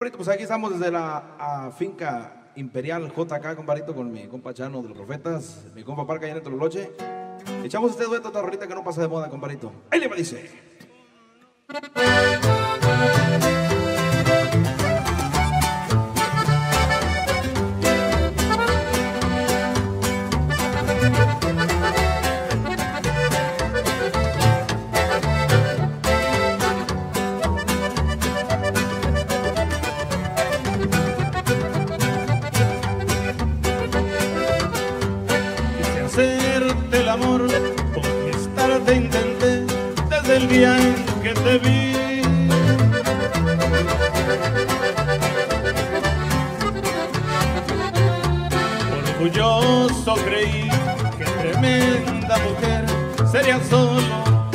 Pues aquí estamos desde la finca Imperial JK, comparito, con mi compa Chano de los Profetas, mi compa Parca allá en Troloche. Echamos este dueto, otra rolita que no pasa de moda, comparito. Ahí le va, dice. Amor, conquistarte intenté desde el día en que te vi. Orgulloso creí que tremenda mujer sería solo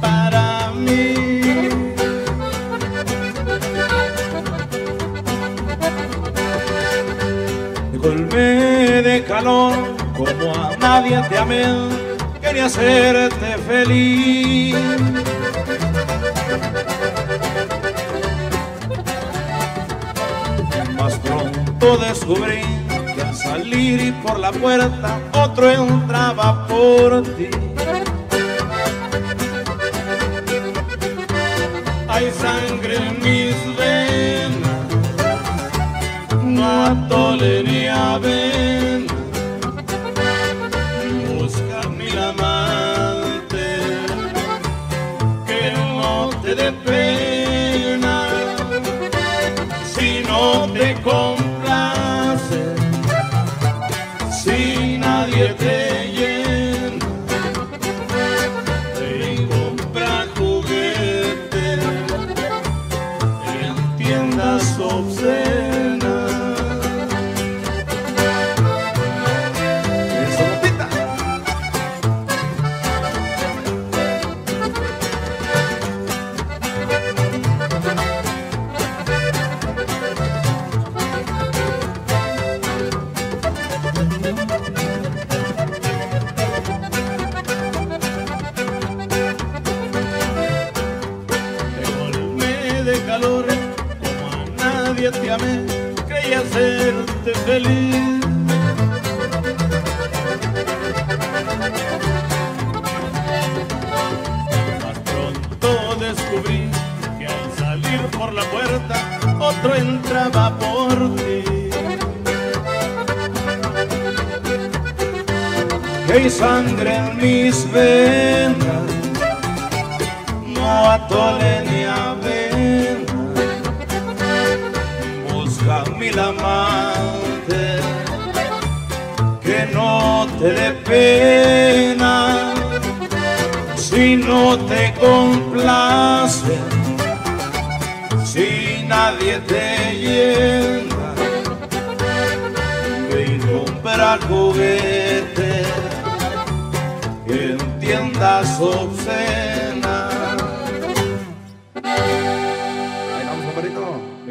para mí. Colmé de calor, como a nadie te amé, quería hacerte feliz. Más pronto descubrí que al salir y por la puerta otro entraba por ti. Hay sangre en mis venas, no atole ni te dé pena si no te complace, si nadie te llena y compra juguetes en tiendas obscenas. Calor como a nadie te amé, creí hacerte feliz. Más pronto descubrí que al salir por la puerta otro entraba por ti. Que hay sangre en mis venas, no atole ni avena. Mil amantes que no te dé pena si no te complace, si nadie te llena. Ve y compra juguetes en tiendas obscenas.